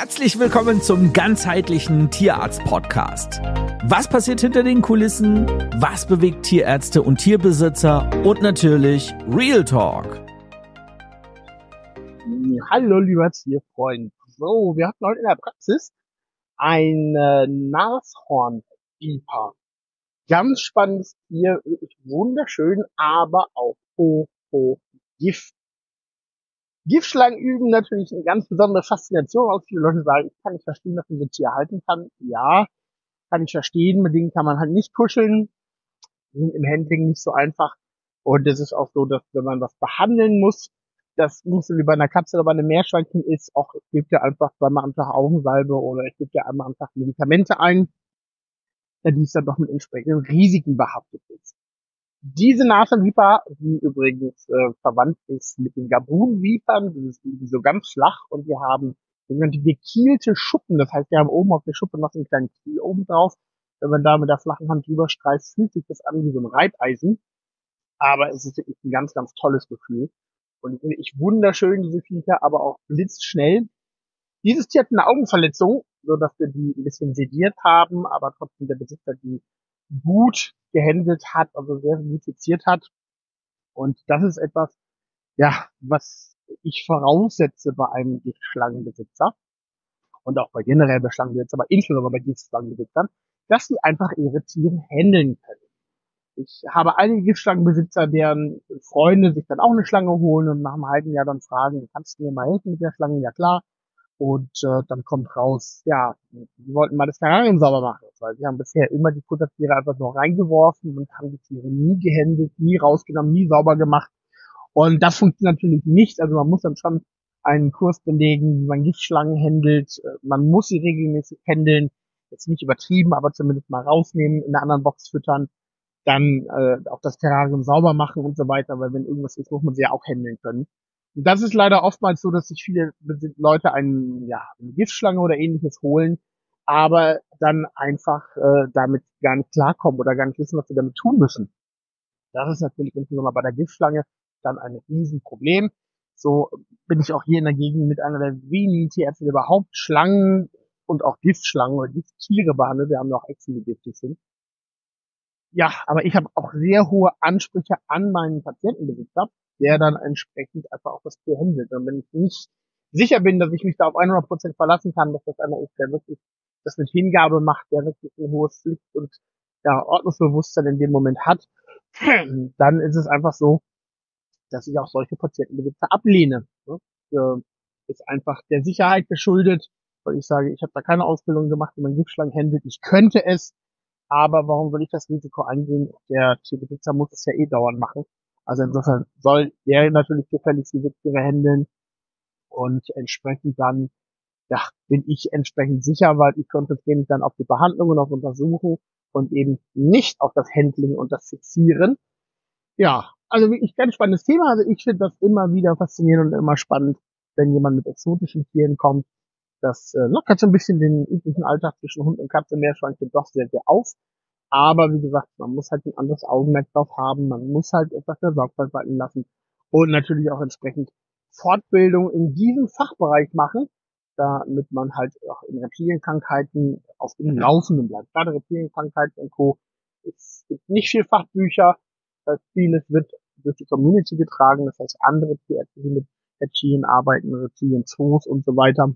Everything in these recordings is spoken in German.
Herzlich willkommen zum ganzheitlichen Tierarzt-Podcast. Was passiert hinter den Kulissen? Was bewegt Tierärzte und Tierbesitzer? Und natürlich Real Talk. Hallo, lieber Tierfreund. So, wir hatten heute in der Praxis ein äh, Nashorn-Viper. Ganz spannendes Tier, wunderschön, aber auch hoch, hoch Gift. Giftschlangen üben natürlich eine ganz besondere Faszination aus. Viele Leute sagen, ich kann nicht verstehen, dass man so ein Tier halten kann. Ja, kann ich verstehen. Mit denen kann man halt nicht kuscheln. Die sind im Handling nicht so einfach. Und es ist auch so, dass wenn man was behandeln muss, das muss so wie bei einer Katze oder bei einem Meerschweinchen ist, auch es gibt ja einfach zweimal am Tag Augensalbe oder es gibt ja einmal am Tag Medikamente ein, die es dann doch mit entsprechenden Risiken behaftet ist. Diese Nashornviper, die übrigens äh, verwandt ist mit den Gabun-Vipern, die sind so ganz flach und wir haben sogenannte gekielte Schuppen. Das heißt, wir haben oben auf der Schuppe noch einen kleinen Kiel oben drauf. Wenn man da mit der flachen Hand drüber streicht, fühlt sich das an wie so ein Reibeisen. Aber es ist wirklich ein ganz, ganz tolles Gefühl. Und ich wunderschön, diese Viecher, aber auch blitzschnell. Dieses Tier hat eine Augenverletzung, so dass wir die ein bisschen sediert haben, aber trotzdem der Besitzer die gut gehandelt hat, also sehr musiziert hat. Und das ist etwas, ja, was ich voraussetze bei einem Giftschlangenbesitzer und auch bei generell bei Schlangenbesitzern, aber insbesondere bei Giftschlangenbesitzern, dass sie einfach ihre Tiere handeln können. Ich habe einige Giftschlangenbesitzer, deren Freunde sich dann auch eine Schlange holen und nach einem halben Jahr dann fragen, kannst du mir mal helfen mit der Schlange? Ja klar. Und äh, dann kommt raus, ja, die wollten mal das Terrarium sauber machen, weil sie haben bisher immer die Futtertiere einfach nur reingeworfen und haben die Tiere nie gehändelt, nie rausgenommen, nie sauber gemacht. Und das funktioniert natürlich nicht. Also man muss dann schon einen Kurs belegen, wie man Giftschlangen händelt. Man muss sie regelmäßig händeln. Jetzt nicht übertrieben, aber zumindest mal rausnehmen, in einer anderen Box füttern, dann äh, auch das Terrarium sauber machen und so weiter, weil wenn irgendwas ist, muss man sie ja auch händeln können. Und das ist leider oftmals so, dass sich viele Leute einen, ja, eine Giftschlange oder ähnliches holen, aber dann einfach äh, damit gar nicht klarkommen oder gar nicht wissen, was sie damit tun müssen. Das ist natürlich insbesondere bei der Giftschlange dann ein Riesenproblem. So bin ich auch hier in der Gegend mit einer der wenigen Tierärzte, die überhaupt Schlangen und auch Giftschlangen oder Gifttiere behandelt. Wir haben noch Echsen, die giftig sind. Ja, aber ich habe auch sehr hohe Ansprüche an meinen Patientenbesitzer, der dann entsprechend einfach auch das Tier handelt. Und wenn ich nicht sicher bin, dass ich mich da auf 100% verlassen kann, dass das einer ist, der wirklich das mit Hingabe macht, der wirklich ein hohes Pflicht und ja, Ordnungsbewusstsein in dem Moment hat, dann ist es einfach so, dass ich auch solche Patientenbesitzer ablehne. Ne? Ist einfach der Sicherheit geschuldet, weil ich sage, ich habe da keine Ausbildung gemacht, wie man Giftschlangen handelt. Ich könnte es, aber warum soll ich das Risiko eingehen? Der Tierbesitzer muss es ja eh dauernd machen. Also insofern soll der natürlich gefälligst die Tiere handeln und entsprechend dann, ja, bin ich entsprechend sicher, weil ich konzentriere mich dann auf die Behandlung und auf Untersuchung und eben nicht auf das Handling und das Fixieren. Ja, also wirklich ganz spannendes Thema. Also ich finde das immer wieder faszinierend und immer spannend, wenn jemand mit exotischen Tieren kommt. Das äh, lockert so ein bisschen den üblichen Alltag zwischen Hund und Katze, Meerschweinchen doch sehr, sehr auf. Aber wie gesagt, man muss halt ein anderes Augenmerk drauf haben, man muss halt etwas der Sorgfalt walten lassen und natürlich auch entsprechend Fortbildung in diesem Fachbereich machen, damit man halt auch in Reptilienkrankheiten auf dem Laufenden bleibt. Gerade Reptilienkrankheiten und Co. Es gibt nicht viel Fachbücher, vieles wird durch die Community getragen, das heißt andere Tierärzte, die mit Reptilien arbeiten, Reptilien Zoos und so weiter.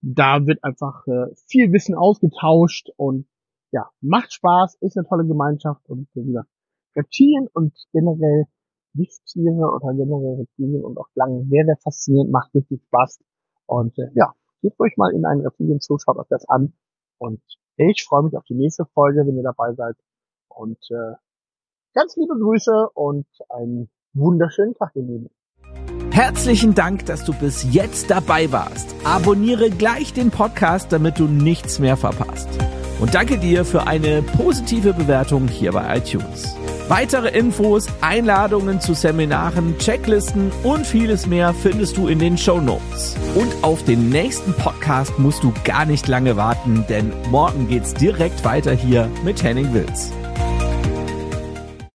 Da wird einfach äh, viel Wissen ausgetauscht und ja, macht Spaß, ist eine tolle Gemeinschaft und wie gesagt, Reptilien und generell Wichtiere oder generell Reptilien und auch Schlangen sehr, sehr faszinierend, macht richtig Spaß. Und äh, ja, geht ruhig mal in einen Reptilien zu, schaut euch das an. Und ich freue mich auf die nächste Folge, wenn ihr dabei seid. Und äh, ganz liebe Grüße und einen wunderschönen Tag, ihr Lieben. Herzlichen Dank, dass du bis jetzt dabei warst. Abonniere gleich den Podcast, damit du nichts mehr verpasst und danke dir für eine positive Bewertung hier bei iTunes. Weitere Infos, Einladungen zu Seminaren, Checklisten und vieles mehr findest du in den Show Notes. Und auf den nächsten Podcast musst du gar nicht lange warten, denn morgen geht's direkt weiter hier mit Henning Wills.